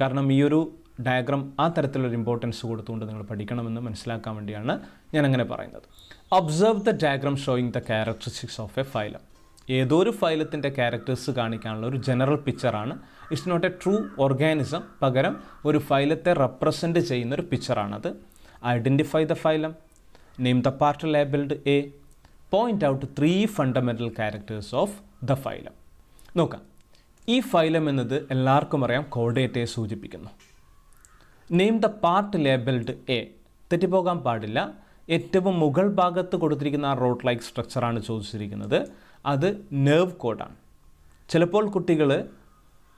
കാരണം ഈ ഒരു ഡയഗ്രാം ആ തരത്തിലൊരു ഇമ്പോർട്ടൻസ് കൊടുത്തുകൊണ്ട് നിങ്ങൾ പഠിക്കണമെന്ന് മനസ്സിലാക്കാൻ വേണ്ടിയാണ് ഞാൻ അങ്ങനെ പറയുന്നത്. Observe the diagram showing the characteristics of a phylum ഏതോ ഒരു ഫൈലത്തിന്റെ ക്യാരക്ടേഴ്സ് കാണിക്കാനുള്ള ഒരു general പിക്ചറാണ് it's not a true organism പകരം ഒരു ഫൈലത്തെ റെപ്രസെന്റ് ചെയ്യുന്ന ഒരു പിക്ചറാണത് identify the phylum name the part labelled A point out three fundamental characters of the phylum നോക്കാം. ഈ ഫൈലം എന്നത് എല്ലാവർക്കും അറിയാം. കോഡേറ്റയെ സൂചിപ്പിക്കുന്നു. Name the part labelled A തെറ്റിപ്പോകാൻ പാടില്ല. ഏറ്റവും മുകൾ ഭാഗത്ത് കൊടുത്തിരിക്കുന്ന ആ റോഡ് ലൈക്ക് സ്ട്രക്ചറാണ് ചോദിച്ചിരിക്കുന്നത്. അത് നേർവ് കോഡാണ് ചിലപ്പോൾ കുട്ടികൾ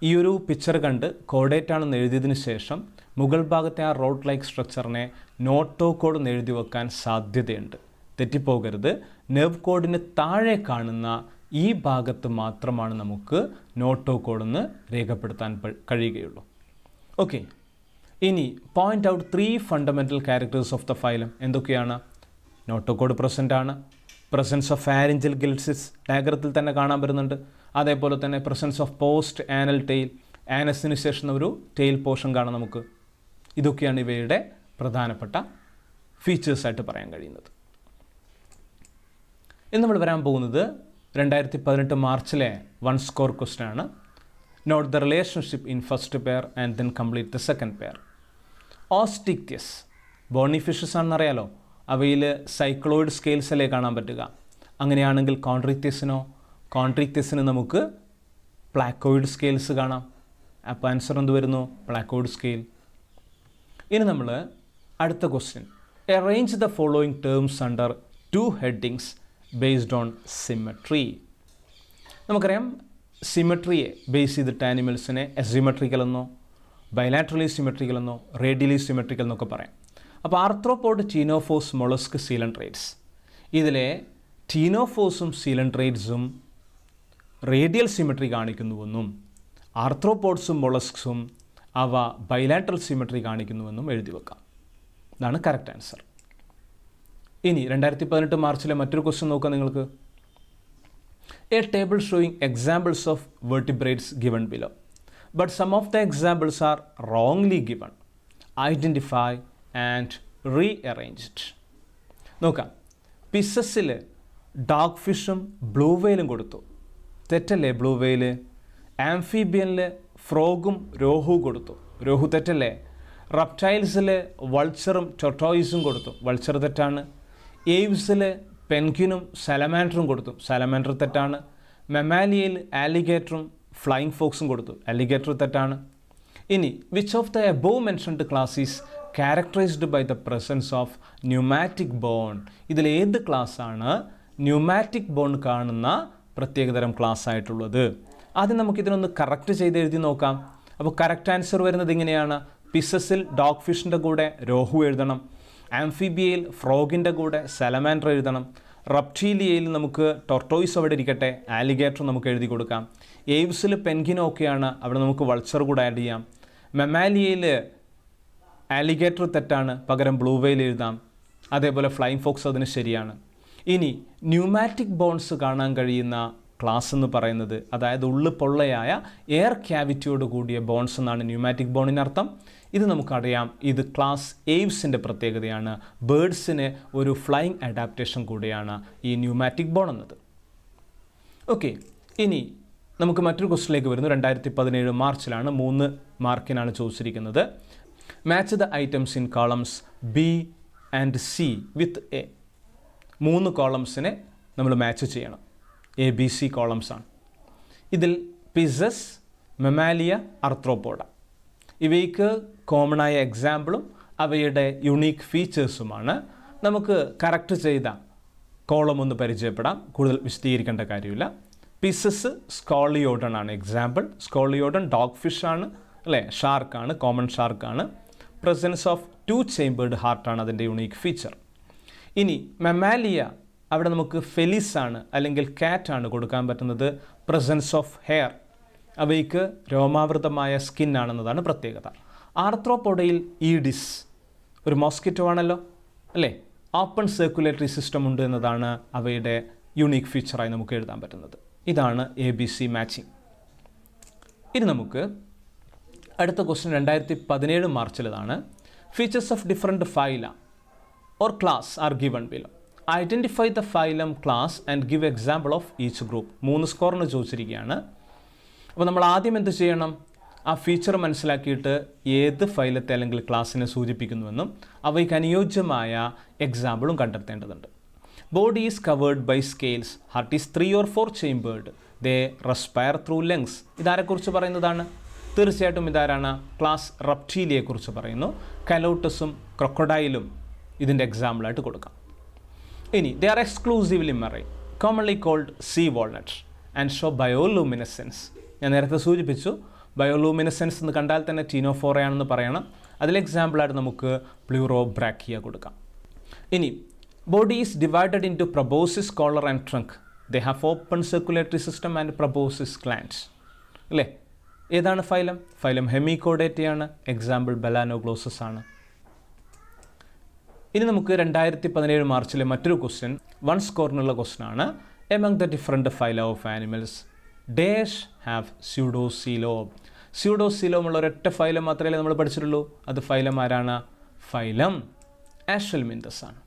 ഈ ഒരു പിക്ചർ കണ്ട് കോഡേറ്റാണെന്ന് എഴുതിയതിന് ശേഷം മുകൾ ഭാഗത്തെ ആ റോഡ് ലൈക്ക് സ്ട്രക്ചറിനെ നോട്ടോ കോഡ് എന്ന് എഴുതി വെക്കാൻ സാധ്യതയുണ്ട്. തെറ്റിപ്പോകരുത്. നെർവ് കോഡിന് താഴെ കാണുന്ന ഈ ഭാഗത്ത് മാത്രമാണ് നമുക്ക് നോട്ടോ കോഡ് എന്ന് രേഖപ്പെടുത്താൻ കഴിയുകയുള്ളൂ. ഓക്കെ ഇനി point out three fundamental characters of the phylum എന്തൊക്കെയാണ്? നോട്ടോ കോഡ് പ്രസന്റ് ആണ്. പ്രസൻസ് ഓഫ് ഫാരിഞ്ചൽ ഗിൽസിസ് ഡയഗ്രത്തിൽ തന്നെ കാണാൻ വരുന്നുണ്ട്. അതേപോലെ തന്നെ presence of post anal tail ആനസിന് ശേഷം ഒരു ടെയിൽ പോർഷൻ കാണാം നമുക്ക്. ഇതൊക്കെയാണ് ഇവയുടെ പ്രധാനപ്പെട്ട ഫീച്ചേഴ്സായിട്ട് പറയാൻ കഴിയുന്നത്. ഇന്ന് നമ്മൾ വരാൻ പോകുന്നത് രണ്ടായിരത്തി പതിനെട്ട് മാർച്ചിലെ വൺ സ്കോർ ക്വസ്റ്റൻ ആണ്. Note the relationship in first pair and then complete the second pair osteichthyes bony fishes ആണെന്നറിയാലോ? അവയിൽ സൈക്ലോയിഡ് സ്കെയിൽസ് അല്ലേ കാണാൻ പറ്റുക? അങ്ങനെയാണെങ്കിൽ കോൺട്രിക്ത്യസിനോ കോൺട്രിക്ത്യസിന് നമുക്ക് പ്ലാക്കോയിഡ് സ്കെയിൽസ് കാണാം. അപ്പോൾ ആൻസർ എന്ത് വരുന്നു? പ്ലാക്കോയിഡ് സ്കെയിൽ ഇനി നമ്മൾ അടുത്ത question arrange the following terms under two headings based on symmetry നമുക്കറിയാം സിമട്രിയെ ബേസ് ചെയ്തിട്ട് ആനിമൽസിനെ എസിമെട്രിക്കൽ എന്നോ ബയലാട്രലി സിമെട്രിക്കൽ എന്നോ റേഡിയലി സിമെട്രിക്കൽ എന്നൊക്കെ പറയാം. അപ്പോൾ ആർത്രോപോഡ് ടീനോഫോസ് മൊളസ്ക് സീലൻട്രേറ്റ്സ് ഇതിലെ ടീനോഫോസും സീലൻട്രേറ്റ്സും റേഡിയൽ സിമെട്രി കാണിക്കുന്നുവെന്നും ആർത്രോപോഡ്സും മൊളസ്ക്സും അവ ബൈലാട്രൽ സിമെട്രി കാണിക്കുന്നുവെന്നും എഴുതി വെക്കാം. ഇതാണ് കറക്റ്റ് ആൻസർ ഇനി രണ്ടായിരത്തി പതിനെട്ട് മാർച്ചിലെ മറ്റൊരു ക്വസ്റ്റ്യൻ നോക്കാം നിങ്ങൾക്ക്. A table showing examples of vertebrates given below but some of the examples are wrongly given identify and rearranged നോക്കാം പിസസിൽ ഡാർക്ക് ഫിഷും ബ്ലൂ വെയിലും കൊടുത്തു. തെറ്റല്ലേ ബ്ലൂ വെയിൽ ആംഫീബിയനിൽ ഫ്രോഗും രോഹു കൊടുത്തു. രോഹു തെറ്റല്ലേ? റപ്റ്റൈൽസിൽ വൾച്ചറും ടൊട്ടോയിസും കൊടുത്തു. വൾച്ചർ തെറ്റാണ്. എയ്വ്സിൽ പെൻക്വിനും സലമാൻഡറും കൊടുത്തു. സലമാൻഡർ തെറ്റാണ്. മെമാലിയയിൽ ആലിഗേറ്ററും ഫ്ലൈയിങ് ഫോക്സും കൊടുത്തു. അലിഗേറ്റർ തെറ്റാണ്. ഇനി which of the above mentioned class is characterized by the presence of pneumatic bone ഇതിൽ ഏത് ക്ലാസ്സാണ് ന്യൂമാറ്റിക് ബോൺ കാണുന്ന പ്രത്യേകതരം ക്ലാസ് ആയിട്ടുള്ളത് ആദ്യം നമുക്കിതിനൊന്ന് കറക്റ്റ് ചെയ്ത് എഴുതി നോക്കാം. അപ്പോൾ കറക്റ്റ് ആൻസർ വരുന്നത് ഇങ്ങനെയാണ്. പിസസിൽ ഡോഗ് ഫിഷിന്റെ കൂടെ രോഹു എഴുതണം. ആംഫിബിയയിൽ ഫ്രോഗിന്റെ കൂടെ സലമാൻഡർ എഴുതണം. റപ്റ്റീലിയയിൽ നമുക്ക് ടൊർട്ടോയിസ് അവിടെ ഇരിക്കട്ടെ. ആലിഗേറ്റർ നമുക്ക് എഴുതി കൊടുക്കാം. എയ്വ്സിൽ പെൻഗിനൊക്കെയാണ് അവിടെ നമുക്ക് വൾച്ചർ കൂടെ ആഡ് ചെയ്യാം. മെമാലിയയിൽ ആലിഗേറ്റർ തെറ്റാണ് പകരം ബ്ലൂ വെയിൽ എഴുതാം. അതേപോലെ ഫ്ലൈങ് ഫോക്സ് അതിന് ശരിയാണ്. ഇനി ന്യൂമാറ്റിക് ബോൺസ് കാണാൻ കഴിയുന്ന ക്ലാസ് എന്ന് പറയുന്നത് അതായത് ഉള്ളു പൊള്ളയായ എയർ ക്യാവിറ്റിയോട് കൂടിയ ബോൺസ് എന്നാണ് ന്യൂമാറ്റിക് ബോണിനർത്ഥം. ഇത് നമുക്കറിയാം ഇത് ക്ലാസ് എയ്വ്സിന്റെ പ്രത്യേകതയാണ്. ബേഡ്സിന് ഒരു ഫ്ലൈയിങ് അഡാപ്റ്റേഷൻ കൂടിയാണ് ഈ ന്യൂമാറ്റിക് ബോൺ എന്നത്. ഓക്കെ ഇനി നമുക്ക് മറ്റൊരു ക്വസ്റ്റിലേക്ക് വരുന്നു. രണ്ടായിരത്തി പതിനേഴ് മാർച്ചിലാണ് മൂന്ന് മാർക്കിനാണ് ചോദിച്ചിരിക്കുന്നത്. Match the items in columns B and C with A മൂന്ന് കോളംസിനെ നമ്മൾ മാച്ച് ചെയ്യണം. എ ബി സി കോളംസാണ് ഇതിൽ പിസസ് മെമാലിയ അർത്രോപോഡ ഇവയ്ക്ക് കോമണായ എക്സാമ്പിളും അവയുടെ യുണീക്ക് ഫീച്ചേഴ്സുമാണ് നമുക്ക് കറക്റ്റ് ചെയ്ത കോളം ഒന്ന് പരിചയപ്പെടാം. കൂടുതൽ വിശദീകരിക്കേണ്ട കാര്യമില്ല. പിസസ് സ്കോളിയോഡൺ ആണ് എക്സാമ്പിൾ സ്കോളിയോഡൺ ഡോഗ് ഫിഷ് ആണ്. അല്ലേ? ഷാർക്കാണ് കോമൺ ഷാർക്കാണ് പ്രസൻസ് ഓഫ് ടു ചേമ്പേർഡ് ഹാർട്ടാണ് അതിന്റെ യുണീക്ക് ഫീച്ചർ ഇനി മെമാലിയ അവിടെ നമുക്ക് ഫെലിസ് ആണ് അല്ലെങ്കിൽ കാറ്റ് ആണ് കൊടുക്കാൻ പറ്റുന്നത് പ്രസൻസ് ഓഫ് ഹെയർ അവയ്ക്ക് രോമാവൃതമായ ആണെന്നതാണ് പ്രത്യേകത. ആർത്രോപോഡയിൽ ഈഡിസ് ഒരു മോസ്കിറ്റോ ആണല്ലോ അല്ലേ? ഓപ്പൺ സർക്കുലേറ്ററി സിസ്റ്റം ഉണ്ട് എന്നതാണ് അവയുടെ യുണീക്ക് ഫീച്ചറായി നമുക്ക് എഴുതാൻ പറ്റുന്നത്. ഇതാണ് എ ബി സി മാച്ചിങ് ഇനി നമുക്ക് അടുത്ത ക്വസ്റ്റ്യൻ രണ്ടായിരത്തി പതിനേഴ് മാർച്ചിലതാണ്. Features of different phyla or class are given below identify the phylum class and give example of each group മൂന്ന് സ്കോറിന് ചോദിച്ചിരിക്കുകയാണ്. അപ്പോൾ നമ്മൾ ആദ്യം എന്ത് ചെയ്യണം? ആ ഫീച്ചർ മനസ്സിലാക്കിയിട്ട് ഏത് ഫൈലത്തെ അല്ലെങ്കിൽ ക്ലാസ്സിനെ സൂചിപ്പിക്കുന്നുവെന്നും അവയ്ക്ക് അനുയോജ്യമായ എക്സാമ്പിളും കണ്ടെത്തേണ്ടതുണ്ട്. Body is covered by scales heart is three or four chambered they respire through lungs ഇതാരെക്കുറിച്ച് പറയുന്നതാണ്? തീർച്ചയായിട്ടും ഇതാരാണ്? ക്ലാസ് റപ്റ്റീലിയെക്കുറിച്ച് പറയുന്നു. കലോട്ടസും ക്രൊക്കഡൈലും ഇതിന്റെ എക്സാമ്പിളായിട്ട് കൊടുക്കാം. ഇനി they are exclusively marine commonly called sea walnut and show bioluminescence ഞാൻ നേരത്തെ സൂചിപ്പിച്ചു ബയോലൂമിനസെൻസ് എന്ന് കണ്ടാൽ തന്നെ ടീനോഫോറയാണെന്ന് പറയണം. അതിൽ എക്സാമ്പിളായിട്ട് നമുക്ക് പ്ലൂറോ ബ്രാക്കിയ കൊടുക്കാം. ഇനി body is divided into proboscis collar and trunk they have open circulatory system and proboscis glands അല്ലേ? ഏതാണ് ഫൈലം? ഫൈലം ഹെമികോഡേറ്റയാണ് എക്സാമ്പിൾ ബലാനോഗ്ലോസസ് ആണ് ഇനി നമുക്ക് രണ്ടായിരത്തി പതിനേഴ് മാർച്ചിലെ മറ്റൊരു ക്വസ്റ്റ്യൻ വൺ സ്കോറിനുള്ള ക്വസ്റ്റ്യൻ ആണ്. Among the different phyla of animals dash have pseudocoelom pseudocoelom ഉള്ള ഒരൊറ്റ ഫൈലം മാത്രമേ നമ്മൾ പഠിച്ചിട്ടുള്ളൂ? അത് ഫൈലം ആരാണ്? ഫൈലം ആഷൽമിന്തസ് ആണ്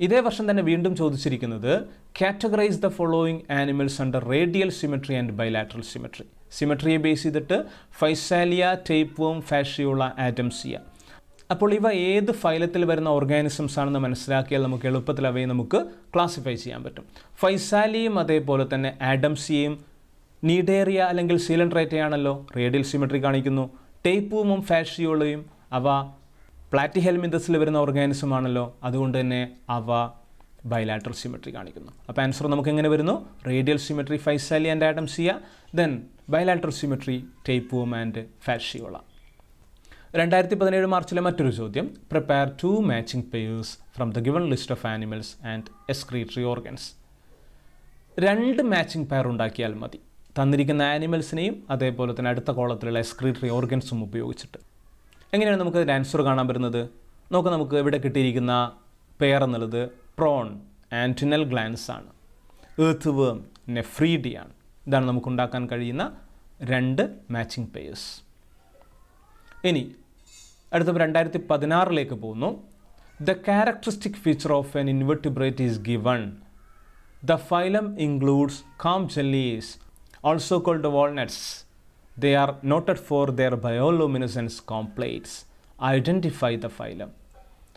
ഇതേ വർഷം തന്നെ വീണ്ടും ചോദിച്ചിരിക്കുന്നത് categorise the following animals under radial symmetry and bilateral symmetry സിമെട്രിയെ base ചെയ്തിട്ട് ഫൈസാലിയ ടേപ്പും ഫാഷിയുള്ള ആറ്റംസിയ അപ്പോൾ ഇവ ഏത് ഫൈലത്തിൽ വരുന്ന ഓർഗാനിസംസ് ആണെന്ന് മനസ്സിലാക്കിയാൽ നമുക്ക് എളുപ്പത്തിൽ അവയെ നമുക്ക് ക്ലാസിഫൈ ചെയ്യാൻ പറ്റും. ഫൈസാലിയും അതേപോലെ തന്നെ ആഡംസിയയും നീഡേറിയ അല്ലെങ്കിൽ സീലൻഡ്രേറ്റയാണല്ലോ റേഡിയൽ സിമെട്രി കാണിക്കുന്നു. ടേപ്പൂമും ഫാഷിയോളയും അവ പ്ലാറ്റിഹെൽമിന്തസിൽ വരുന്ന ഓർഗാനിസം ആണല്ലോ. അതുകൊണ്ട് തന്നെ അവ ബൈലാറ്റർ സിമെട്രി കാണിക്കുന്നു. അപ്പോൾ ആൻസർ നമുക്ക് എങ്ങനെ വരുന്നു? Radial symmetry physalia and adamsia then bilateral symmetry tapeworm and fasciola രണ്ടായിരത്തി പതിനേഴ് മാർച്ചിലെ മറ്റൊരു ചോദ്യം. Prepare two matching pairs from the given list of animals and excretory organs രണ്ട് മാച്ചിങ് പെയർ ഉണ്ടാക്കിയാൽ മതി. തന്നിരിക്കുന്ന ആനിമൽസിനെയും അതേപോലെ തന്നെ അടുത്ത കോളത്തിലുള്ള എക്സ്ക്രീറ്ററി ഓർഗൻസും ഉപയോഗിച്ചിട്ട്. എങ്ങനെയാണ് നമുക്ക് ആൻസർ കാണാൻ പറ്റുന്നത്? നോക്കാം നമുക്ക് ഇവിടെ കിട്ടിയിരിക്കുന്ന പെയർ എന്നുള്ളത് പ്രോൺ ആന്റിനൽ ഗ്ലാൻസ് ആണ്. ഏർത്ത് വേം നെഫ്രീഡിയാണ് ഇതാണ് നമുക്ക് ഉണ്ടാക്കാൻ കഴിയുന്ന രണ്ട് മാച്ചിങ് പെയേഴ്സ് ഇനി അടുത്ത രണ്ടായിരത്തി പതിനാറിലേക്ക് പോകുന്നു. The characteristic feature of an invertebrate is given the phylum includes comb jellies also called walnuts they are noted for their bioluminescence comb plates identify the phylum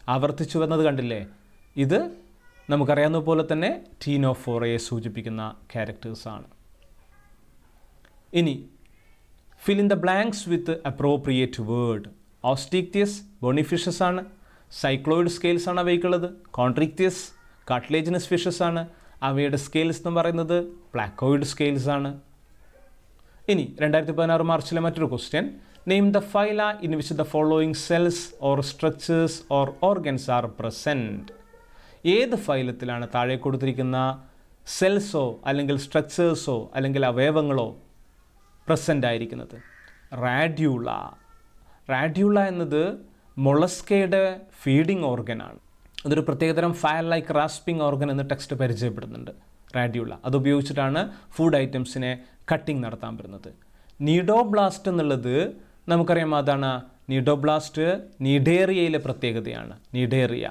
ആവർത്തിച്ചു വന്നത് കണ്ടില്ലേ? ഇത് നമുക്കറിയാവുന്ന പോലെ തന്നെ ടീനോഫോറയെ സൂചിപ്പിക്കുന്ന ക്യാരക്ടേഴ്സാണ് ഇനി fill in the blanks with appropriate word osteichthyes bony fishes ആണ്. സൈക്ലോയിഡ് സ്കെയിൽസ് ആണ് അവയ്ക്കുള്ളത്. കോൺട്രിക്തിയസ് കാട്ട്ലേജിനസ് ഫിഷസ് ആണ്. അവയുടെ സ്കെയിൽസ് എന്ന് പറയുന്നത് പ്ലാക്കോയിഡ് സ്കെയിൽസ് ആണ്. ഇനി രണ്ടായിരത്തി പതിനാറ് മാർച്ചിലെ മറ്റൊരു question name the phyla in which the following cells or structures or organs are present ഏത് ഫൈലത്തിലാണ് താഴെ കൊടുത്തിരിക്കുന്ന സെൽസോ അല്ലെങ്കിൽ സ്ട്രക്ചേഴ്സോ അല്ലെങ്കിൽ അവയവങ്ങളോ പ്രസന്റ് ആയിരിക്കുന്നത്? റാഡ്യൂള റാഡ്യൂള എന്നത് മൊളസ്കയുടെ ഫീഡിംഗ് ഓർഗനാണ് അതൊരു പ്രത്യേകതരം ഫയർ ലൈക്ക് റാസ്പിംഗ് ഓർഗൻ എന്ന് ടെക്സ്റ്റ് പരിചയപ്പെടുന്നുണ്ട്. റാഡ്യൂള അത് ഉപയോഗിച്ചിട്ടാണ് ഫുഡ് ഐറ്റംസിനെ കട്ടിംഗ് നടത്താൻ പറ്റുന്നത്. നീഡോബ്ലാസ്റ്റ് എന്നുള്ളത് നമുക്കറിയാം അതാണ്. നീഡോബ്ലാസ്റ്റ് നീഡേറിയയിലെ പ്രത്യേകതയാണ്. നീഡേറിയ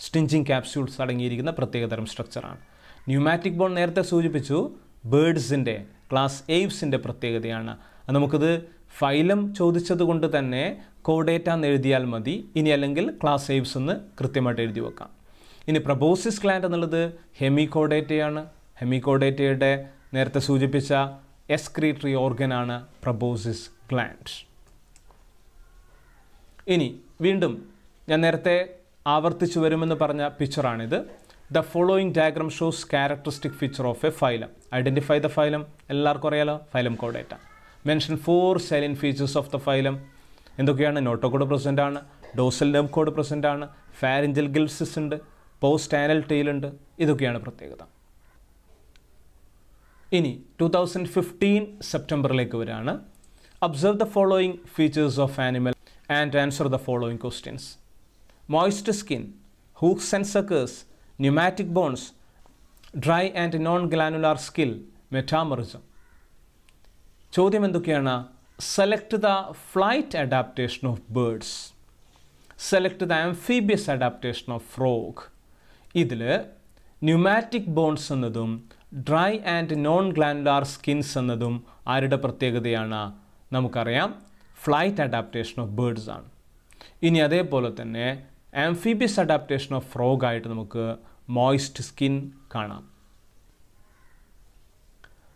സ്റ്റിഞ്ചിങ് ക്യാപ്സ്യൂൾസ് അടങ്ങിയിരിക്കുന്ന പ്രത്യേകതരം സ്ട്രക്ചറാണ്. ന്യൂമാറ്റിക് ബോൺ നേരത്തെ സൂചിപ്പിച്ചു ബേഡ്സിന്റെ ക്ലാസ് എയ്വ്സിന്റെ പ്രത്യേകതയാണ്. നമുക്കിത് ഫൈലം ചോദിച്ചത് കൊണ്ട് തന്നെ കോഡേറ്റ എന്ന് എഴുതിയാൽ മതി. ഇനി അല്ലെങ്കിൽ ക്ലാസ് എയ്വ്സ് എന്ന് കൃത്യമായിട്ട് എഴുതി വെക്കാം. ഇനി പ്രബോസിസ് ക്ലാൻഡ് എന്നുള്ളത് ഹെമികോഡേറ്റയാണ് ഹെമികോഡേറ്റയുടെ നേരത്തെ സൂചിപ്പിച്ച എസ്ക്രീറ്ററി ഓർഗനാണ് പ്രബോസിസ് ഗ്ലാൻഡ് ഇനി വീണ്ടും ഞാൻ നേരത്തെ ആവർത്തിച്ചു വരുമെന്ന് പറഞ്ഞ പിക്ചറാണിത് the following diagram shows characteristic feature of a phylum identify the phylum എല്ലാവർക്കും അറിയാലോ? Phylum കോഡേറ്റ mention four salient features of the phylum എന്തൊക്കെയാണ്? നോട്ടോ കോഡ് പ്രസന്റ് ആണ് ഡോസൽ നെർവ് കോഡ് പ്രസന്റ് ആണ് ഫാരിഞ്ചൽ ഗിൽസിസ് ഉണ്ട് പോസ്റ്റ് ആനൽ ടെയിൽ ഉണ്ട്. ഇതൊക്കെയാണ് പ്രത്യേകത. ഇനി ടു തൗസൻഡ് ഫിഫ്റ്റീൻ സെപ്റ്റംബറിലേക്ക് വരാണ് observe the following features of animal and answer the following questions skin hooks and suckers pneumatic bones dry and non glandular skin metamerism ചോദ്യം എന്തൊക്കെയാണ്? Select the flight adaptation of birds select the amphibious adaptation of frog ഇതിൽ pneumatic bones എന്നതും dry and non glandular skins എന്നതും ആരുടെ പ്രത്യേകതയാണ്? നമുക്കറിയാം. Flight adaptation of birds ആണ്. ഇനി അതേപോലെ തന്നെ ആംഫീബിയസ് അഡാപ്റ്റേഷൻ ഓഫ് ഫ്രോഗ് ആയിട്ട് നമുക്ക് മോയിസ്റ്റ് സ്കിൻ കാണാം.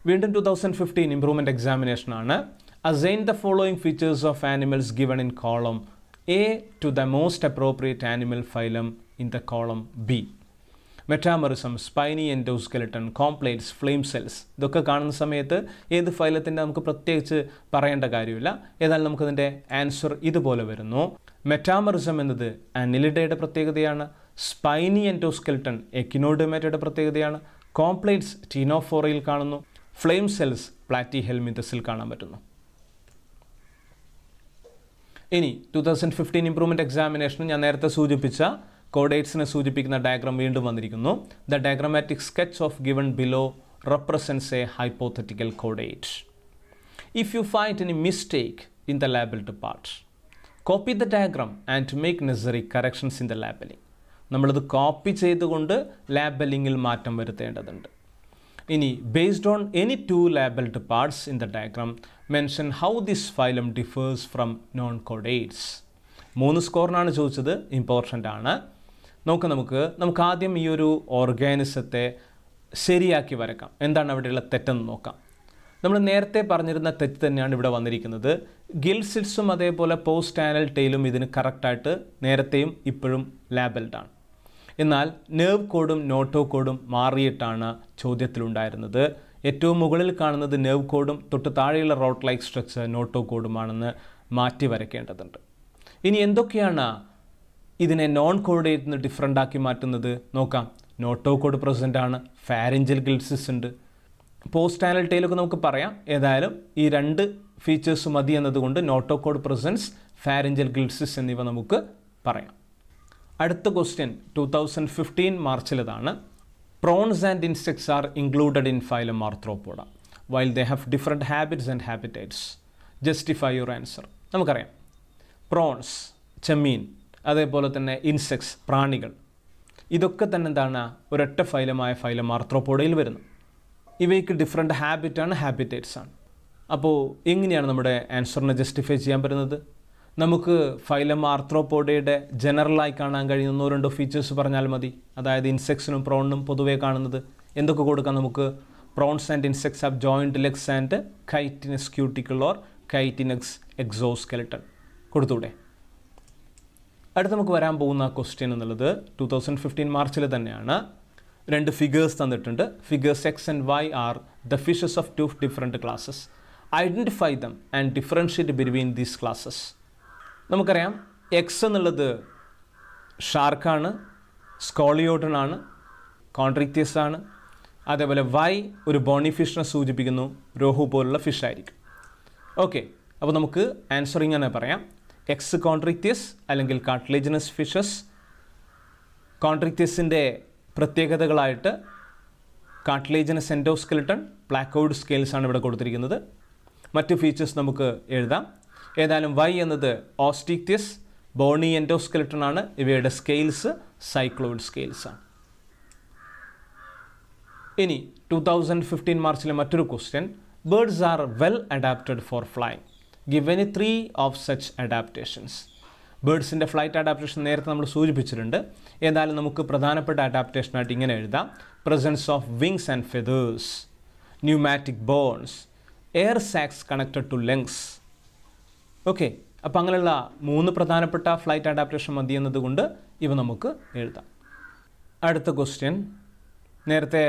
വീണ്ടും two thousand fifteen improvement എക്സാമിനേഷനാണ് assign the following features of animals given in column A to the most appropriate animal phylum in the column B metamerism spiny endoskeleton comb plates flame cells ഇതൊക്കെ കാണുന്ന സമയത്ത് ഏത് ഫൈലത്തിന്റെ നമുക്ക് പ്രത്യേകിച്ച് പറയേണ്ട കാര്യമില്ല. ഏതായാലും നമുക്കതിന്റെ answer ഇതുപോലെ വരുന്നു. മെറ്റാമറിസം എന്നത് അനിലിഡയുടെ പ്രത്യേകതയാണ് സ്പൈനി എൻഡോസ്കെൽട്ടൺ എക്കിനോഡുമേറ്റയുടെ പ്രത്യേകതയാണ് കോംപ്ലേറ്റ്സ് ടീനോഫോറയിൽ കാണുന്നു ഫ്ലെയിം സെൽസ് പ്ലാറ്റി ഹെൽമിതസിൽ കാണാൻ പറ്റുന്നു. ഇനി ടു തൗസൻഡ് ഫിഫ്റ്റീൻ ഇംപ്രൂവ്മെന്റ് എക്സാമിനേഷന് ഞാൻ നേരത്തെ സൂചിപ്പിച്ച കോഡേറ്റ്സിനെ സൂചിപ്പിക്കുന്ന ഡയഗ്രാം വീണ്ടും വന്നിരിക്കുന്നു. The diagrammatic sketch of given below represents a hypothetical caudate if you find any mistake in the labelled part copy the diagram and make necessary corrections in the labelling നമ്മളത് copy ചെയ്തുകൊണ്ട് ലാബലിങ്ങിൽ മാറ്റം വരുത്തേണ്ടതുണ്ട്. ഇനി based on any two labelled parts in the diagram mention how this phylum differs from non chordates മൂന്ന് സ്കോറിനാണ് ചോദിച്ചത് important ആണ്. നോക്കാം നമുക്ക്. നമുക്ക് ആദ്യം ഈ ഒരു ഓർഗാനിസത്തെ ശരിയാക്കി വരക്കാം. എന്താണ് അവിടെയുള്ള തെറ്റെന്ന് നോക്കാം. നമ്മൾ നേരത്തെ പറഞ്ഞിരുന്ന തെറ്റ് തന്നെയാണ് ഇവിടെ വന്നിരിക്കുന്നത്. ഗിൽസിറ്റ്സും അതേപോലെ പോസ്റ്റ് ആനൽ ടെയിലും ഇതിന് കറക്റ്റായിട്ട് നേരത്തെയും ഇപ്പോഴും ലാബൽഡാണ് എന്നാൽ നേർവ് കോഡും നോട്ടോ കോഡും മാറിയിട്ടാണ് ചോദ്യത്തിലുണ്ടായിരുന്നത്. ഏറ്റവും മുകളിൽ കാണുന്നത് നേർവ് കോഡും തൊട്ട് താഴെയുള്ള റോട്ട് ലൈക്ക് സ്ട്രക്ചർ നോട്ടോ കോഡുമാണെന്ന് മാറ്റി വരയ്ക്കേണ്ടതുണ്ട്. ഇനി എന്തൊക്കെയാണ് ഇതിനെ നോൺ കോഡേറ്റ് നിന്ന് ഡിഫറെന്റ് ആക്കി മാറ്റുന്നത് നോക്കാം. നോട്ടോ കോഡ് പ്രസന്റ് ആണ്. ഫാരിഞ്ചൽ ഗിൽസിസ് ഉണ്ട്. പോസ്റ്റ് ആനൽ ടെയിലൊക്കെ നമുക്ക് പറയാം. ഏതായാലും ഈ രണ്ട് ഫീച്ചേഴ്സ് മതി എന്നതുകൊണ്ട് നോട്ടോ കോഡ് പ്രസൻസ് ഫാരിഞ്ചൽ ഗിൽസിസ് എന്നിവ നമുക്ക് പറയാം. അടുത്ത question two thousand fifteen മാർച്ചിലതാണ്. Prawns and insects are included in phylum arthropoda while they have different habits and habitats justify your answer നമുക്കറിയാം. പ്രോൺസ് ചെമ്മീൻ അതേപോലെ തന്നെ ഇൻസെക്ട്സ് പ്രാണികൾ. ഇതൊക്കെ തന്നെ എന്താണ്? ഒരൊറ്റ ഫൈലമായ ഫൈലം ആർത്രോപോഡയിൽ വരുന്നു. ഇവയ്ക്ക് ഡിഫറെന്റ് ഹാബിറ്റാണ് ഹാബിറ്റേറ്റ്സ് ആണ്. അപ്പോൾ എങ്ങനെയാണ് നമ്മുടെ ആൻസറിനെ ജസ്റ്റിഫൈ ചെയ്യാൻ പറ്റുന്നത്? നമുക്ക് ഫൈലം ആർത്രോപോഡയുടെ ജനറലായി കാണാൻ കഴിയുന്ന ഒന്നോ രണ്ടോ ഫീച്ചേഴ്സ് പറഞ്ഞാൽ മതി. അതായത് ഇൻസെക്ട്സിനും പ്രോണിനും പൊതുവേ കാണുന്നത്. എന്തൊക്കെ കൊടുക്കാം നമുക്ക്? Prawns and insects have joint legs and chitinous cuticle or chitinous exoskeleton കൊടുത്തൂടെ? അടുത്ത് നമുക്ക് വരാൻ പോകുന്ന ക്വസ്റ്റ്യൻ എന്നുള്ളത് ടു തൗസൻഡ് ഫിഫ്റ്റീൻ മാർച്ചിൽ തന്നെയാണ്. രണ്ട് ഫിഗേഴ്സ് തന്നിട്ടുണ്ട്. Figures X and Y are the fishes of two different classes identify them and differentiate between these classes നമുക്കറിയാം എക്സ് എന്നുള്ളത് ഷാർക്കാണ് സ്കോളിയോട്ടണാണ് കോൺട്രിക്റ്റിയസ് ആണ് അതേപോലെ വൈ ഒരു ബോണി ഫിഷിനെ സൂചിപ്പിക്കുന്നു രോഹു പോലുള്ള ഫിഷ് ആയിരിക്കും. ഓക്കെ അപ്പോൾ നമുക്ക് ആൻസറിങ് ഇങ്ങനെ പറയാം. എക്സ് കോൺട്രിക്റ്റിയസ് അല്ലെങ്കിൽ കാട്ടിലേജിനസ് ഫിഷസ് കോൺട്രിക്റ്റിയസിന്റെ പ്രത്യേകതകളായിട്ട് കാട്ടിലേജിനസ് എൻഡോസ്കെലിട്ടൺ സ്കെയിൽസ് ആണ് ഇവിടെ കൊടുത്തിരിക്കുന്നത്. മറ്റ് ഫീച്ചേഴ്സ് നമുക്ക് എഴുതാം. ഏതായാലും വൈ എന്നത് ഓസ്റ്റിക്തിയസ് ബോണി എൻഡോസ്കെലിട്ടൺ ആണ്. ഇവയുടെ സ്കെയിൽസ് സൈക്ലോയിഡ് സ്കെയിൽസ് ആണ്. ഇനി ടു തൗസൻഡ് ഫിഫ്റ്റീൻ മാർച്ചിലെ മറ്റൊരു question birds are well adapted for flying give any three of such adaptations ബേഡ്സിന്റെ flight adaptation നേരത്തെ നമ്മൾ സൂചിപ്പിച്ചിട്ടുണ്ട്. ഏതായാലും നമുക്ക് പ്രധാനപ്പെട്ട അഡാപ്റ്റേഷനായിട്ട് ഇങ്ങനെ എഴുതാം. Presence of wings and feathers pneumatic bones air sacs connected to lungs okay അപ്പോൾ അങ്ങനെയുള്ള മൂന്ന് പ്രധാനപ്പെട്ട ഫ്ലൈറ്റ് അഡാപ്റ്റേഷൻ മതി എന്നതുകൊണ്ട് ഇവ നമുക്ക് എഴുതാം. അടുത്ത ക്വസ്റ്റ്യൻ നേരത്തെ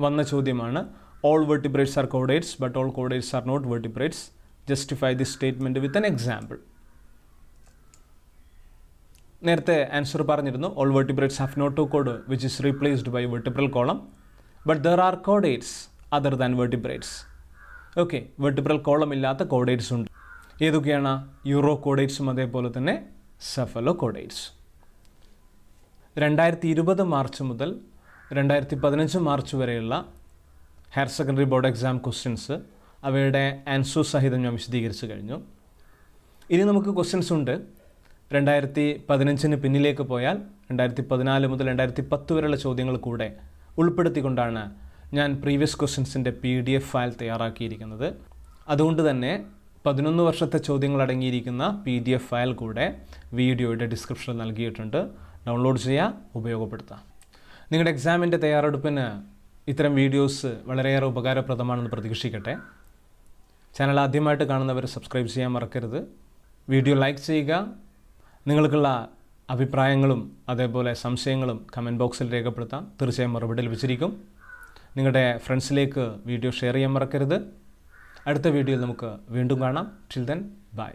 വന്ന ചോദ്യമാണ്. All vertebrates are chordates but all chordates are not vertebrates justify this statement with an example നേരത്തെ ആൻസർ പറഞ്ഞിരുന്നു all vertebrates have notochord which is replaced by vertebral column but there are chordates other than vertebrates okay vertebral column ഇല്ലാത്ത chordates ഉണ്ട്. ഏതൊക്കെയാണ്? Euro കോഡേറ്റ്സും അതേപോലെ തന്നെ സഫലോ chordates രണ്ടായിരത്തി ഇരുപത് March മുതൽ രണ്ടായിരത്തി പതിനഞ്ച് മാർച്ച് വരെയുള്ള higher secondary board exam questions അവയുടെ ആൻസർ സഹിതം ഞാൻ വിശദീകരിച്ചു കഴിഞ്ഞു. ഇനി നമുക്ക് ക്വസ്റ്റ്യൻസ് ഉണ്ട്. രണ്ടായിരത്തി പതിനഞ്ചിന് പിന്നിലേക്ക് പോയാൽ രണ്ടായിരത്തി പതിനാല് മുതൽ രണ്ടായിരത്തി പത്ത് വരെയുള്ള ചോദ്യങ്ങൾ കൂടെ ഉൾപ്പെടുത്തിക്കൊണ്ടാണ് ഞാൻ പ്രീവിയസ് ക്വസ്റ്റ്യൻസിന്റെ പി ഡി എഫ് ഫയൽ തയ്യാറാക്കിയിരിക്കുന്നത്. അതുകൊണ്ട് തന്നെ പതിനൊന്ന് വർഷത്തെ ചോദ്യങ്ങൾ അടങ്ങിയിരിക്കുന്ന പി ഡി എഫ് ഫയൽ കൂടെ വീഡിയോയുടെ ഡിസ്ക്രിപ്ഷനിൽ നൽകിയിട്ടുണ്ട്. ഡൗൺലോഡ് ചെയ്യുക ഉപയോഗപ്പെടുത്താം. നിങ്ങളുടെ എക്സാമിന്റെ തയ്യാറെടുപ്പിന് ഇത്തരം വീഡിയോസ് വളരെയേറെ ഉപകാരപ്രദമാണെന്ന് പ്രതീക്ഷിക്കട്ടെ. ചാനൽ ആദ്യമായിട്ട് കാണുന്നവർ സബ്സ്ക്രൈബ് ചെയ്യാൻ മറക്കരുത്. വീഡിയോ ലൈക്ക് ചെയ്യുക. നിങ്ങൾക്കുള്ള അഭിപ്രായങ്ങളും അതേപോലെ സംശയങ്ങളും കമന്റ് ബോക്സിൽ രേഖപ്പെടുത്താം. തീർച്ചയായും മറുപടി ലഭിച്ചിരിക്കും നിങ്ങളുടെ ഫ്രണ്ട്സിലേക്ക് വീഡിയോ ഷെയർ ചെയ്യാൻ മറക്കരുത്. അടുത്ത വീഡിയോയിൽ നമുക്ക് വീണ്ടും കാണാം. Till then by